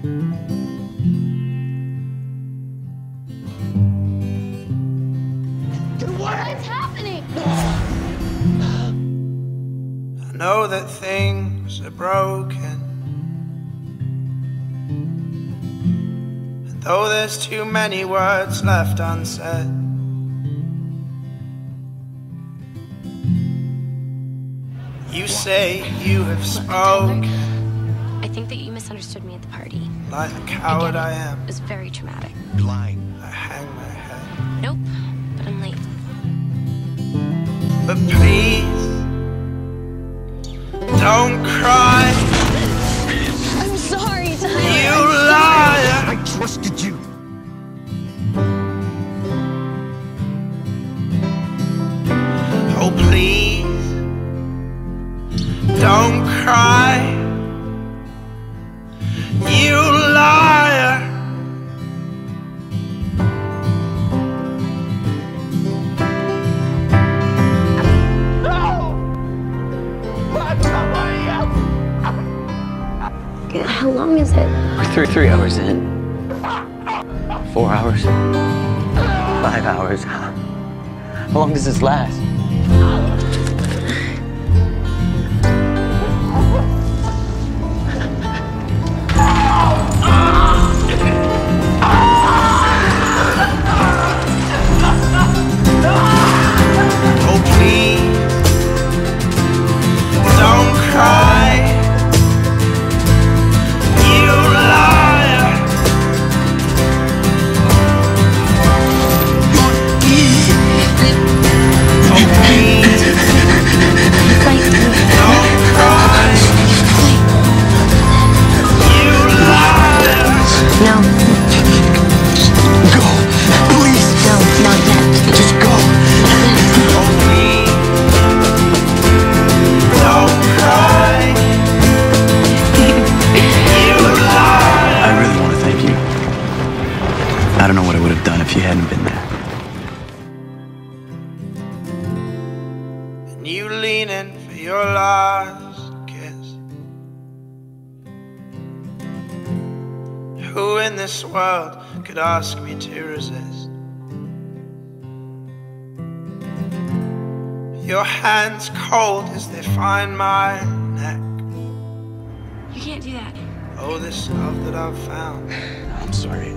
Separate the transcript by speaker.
Speaker 1: What's happening? I know that things are broken. And though there's too many words left unsaid, you say you have spoken
Speaker 2: misunderstood me at the party.
Speaker 1: like the coward I am.
Speaker 2: It was very traumatic.
Speaker 3: Lying.
Speaker 1: I hang my head.
Speaker 2: Nope, but I'm late.
Speaker 1: But please, don't cry,
Speaker 2: I'm sorry, Tyler.
Speaker 1: you liar.
Speaker 3: I trusted you.
Speaker 1: Oh, please, don't cry,
Speaker 2: long is it?
Speaker 4: We're three, three hours in. Four hours. Five hours. How long does this last?
Speaker 2: No,
Speaker 3: Go. Please.
Speaker 2: no, not yet.
Speaker 3: Just go.
Speaker 1: Oh, don't cry, you liar.
Speaker 4: I really want to thank you. I don't know what I would have done if you hadn't been there.
Speaker 1: and you leaning for your last Who in this world could ask me to resist? Your hands cold as they find my neck.
Speaker 2: You can't do that.
Speaker 1: Oh, this love that I've found.
Speaker 4: I'm sorry.